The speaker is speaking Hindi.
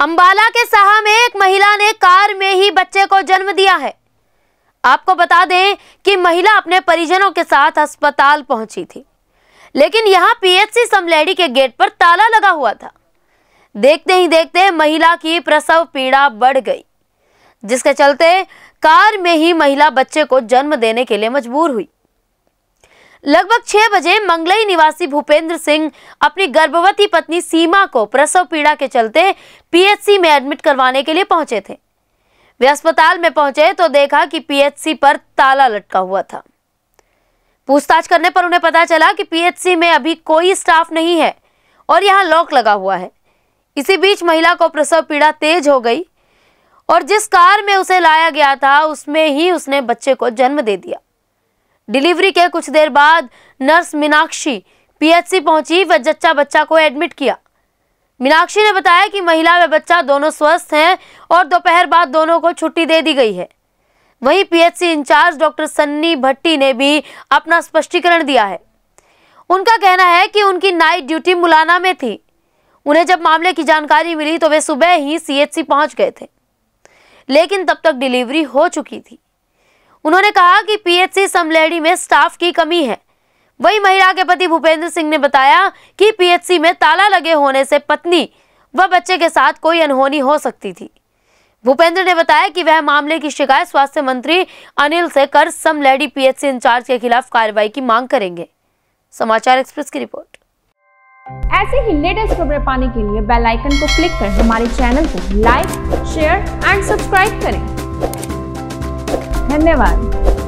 अंबाला के साहा में एक महिला ने कार में ही बच्चे को जन्म दिया है। आपको बता दें कि महिला अपने परिजनों के साथ अस्पताल पहुँची थी, लेकिन यहाँ पीएचसी समलेडी के गेट पर ताला लगा हुआ था। देखते ही देखते महिला की प्रसव पीड़ा बढ़ गई, जिसके चलते कार में ही महिला बच्चे को जन्म देने के लिए मजबूर हुई। लगभग छह बजे मंगलई निवासी भूपेंद्र सिंह अपनी गर्भवती पत्नी सीमा को प्रसव पीड़ा के चलते पीएचसी में एडमिट करवाने के लिए पहुँचे थे। वे अस्पताल में पहुँचे तो देखा कि पीएचसी पर ताला लटका हुआ था। पूछताछ करने पर उन्हें पता चला कि पीएचसी में अभी कोई स्टाफ नहीं है और यहाँ लॉक लगा हुआ है। इसी बीच महिला को प्रसव पीड़ा तेज हो गई और जिस कार में उसे लाया गया था, उसमें ही उसने बच्चे को जन्म दे दिया। डिलीवरी के कुछ देर बाद नर्स मीनाक्षी पीएचसी पहुँची व जच्चा बच्चा को एडमिट किया। मीनाक्षी ने बताया कि महिला व बच्चा दोनों स्वस्थ हैं और दोपहर बाद दोनों को छुट्टी दे दी गई है। वहीं PHC in-charge doctor Sunny Bhatti ने भी अपना स्पष्टीकरण दिया है। उनका कहना है कि उनकी नाइट ड्यूटी मुलाना में थी। उन्हें जब मामले की जानकारी मिली तो वे सुबह ही सीएचसी पहुँच गए थे। लेकिन तब तक डिलीवरी हो चुकी थी। उन्होंने कहा कि पीएचसी समलेडी में स्टाफ की कमी है। वही महिला के पति भूपेंद्र सिंह ने बताया कि पीएचसी में ताला लगे होने से पत्नी व बच्चे के साथ कोई अनहोनी हो सकती थी। भूपेंद्र ने बताया कि वह मामले की शिकायत स्वास्थ्य मंत्री अनिल से कर समलेडी पीएचसी इंचार्ज के खिलाफ कार्रवाई की मांग करेंगे। समाचार एक्सप्रेस की रिपोर्ट। ऐसे ही लेटेस्ट खबरें पाने के लिए बेल आइकन को क्लिक कर हमारे चैनल को लाइक, शेयर एंड सब्सक्राइब करें। धन्यवाद।